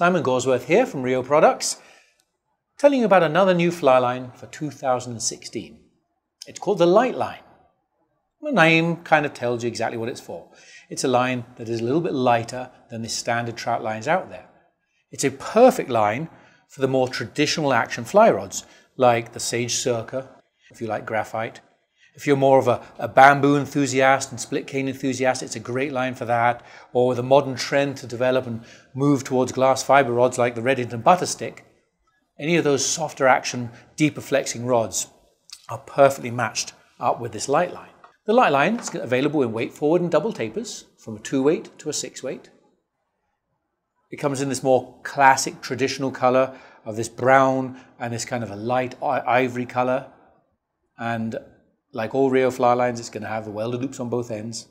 Simon Gawesworth here from Rio Products, telling you about another new fly line for 2016. It's called the Light Line. The name kind of tells you exactly what it's for. It's a line that is a little bit lighter than the standard trout lines out there. It's a perfect line for the more traditional action fly rods, like the Sage Circa, if you like graphite. If you're more of a, a, bamboo enthusiast and split cane enthusiast, it's a great line for that. Or a modern trend to develop and move towards glass fiber rods like the Redington Butterstick, any of those softer action, deeper flexing rods are perfectly matched up with this light line. The light line is available in weight forward and double tapers from a 2 weight to a 6 weight. It comes in this more classic traditional color of this brown and this kind of a light ivory color. And like all Rio fly lines, it's going to have the welded loops on both ends.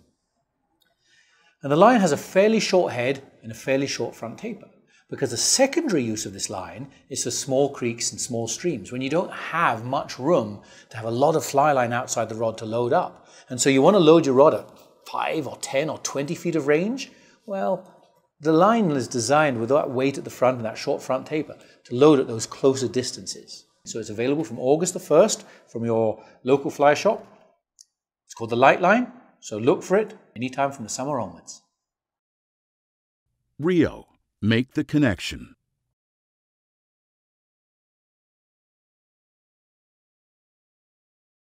And the line has a fairly short head and a fairly short front taper because the secondary use of this line is for small creeks and small streams when you don't have much room to have a lot of fly line outside the rod to load up. And so you want to load your rod at 5 or 10 or 20 feet of range. Well, the line is designed with that weight at the front and that short front taper to load at those closer distances. So it's available from August the 1st from your local fly shop. It's called the Light Line, so look for it anytime from the summer onwards. Rio, make the connection.